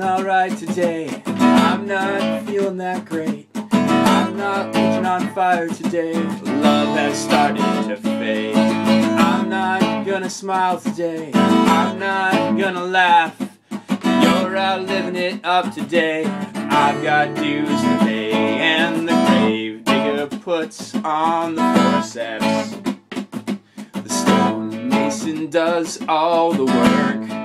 right today. I'm not feeling that great. I'm not looking on fire today. Love has started to fade. I'm not gonna smile today. I'm not gonna laugh. You're out living it up today. I've got dues to pay, and the grave digger puts on the forceps. The stonemason does all the work.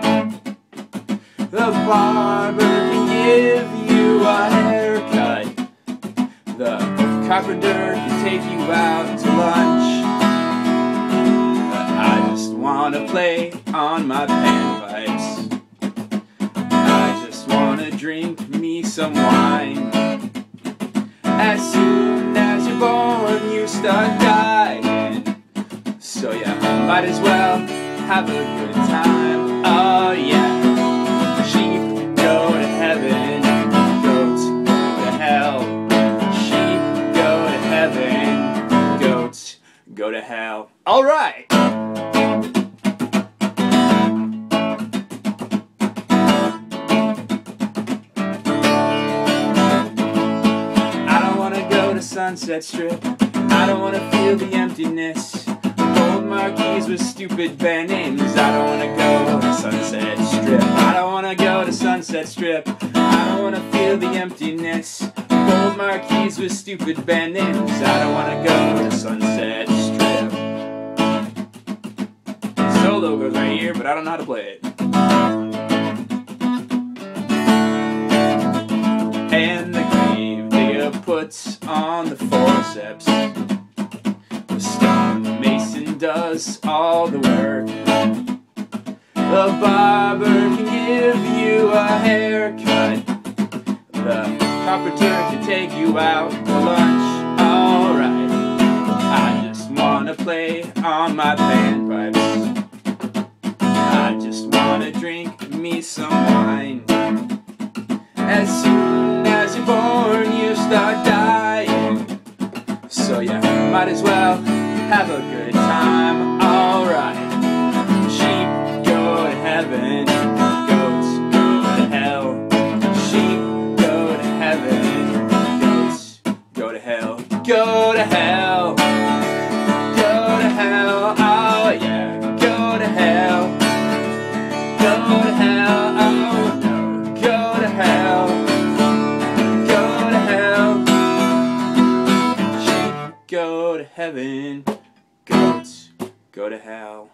The barber can give you a haircut. The carpenter can take you out to lunch. But I just wanna play on my panpipes. I just wanna drink me some wine. As soon as you're born, you start dying. So yeah, might as well have a good time. Oh yeah. Go to hell. All right. I don't wanna go to Sunset Strip. I don't wanna feel the emptiness. Old marquees with stupid band names. I don't wanna go to Sunset Strip. I don't wanna go to Sunset Strip. I don't wanna feel the emptiness. Old marquees with stupid band names. I don't wanna go to Sunset I don't know how to play it. And the grave digger puts on the forceps. The stone mason does all the work. The barber can give you a haircut. The carpenter can take you out to lunch. Alright, I just wanna play on my panpipes. I just wanna drink me some wine. As soon as you're born, you start dying. So yeah, might as well have a good time. Alright. Sheep go to heaven, goats go to hell. Sheep go to heaven, goats go to hell. Go to hell. Heaven. Goats go to hell.